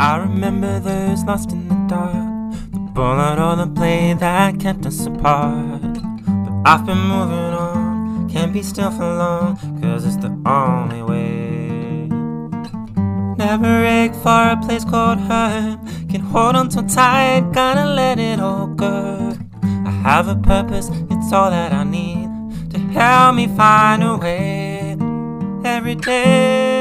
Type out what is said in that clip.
I remember those lost in the dark, the bullet or the blade that kept us apart. But I've been moving on, can't be still for long, cause it's the only way. Never ache for a place called home, can hold on so tight, gotta let it all go. I have a purpose, it's all that I need to help me find a way every day.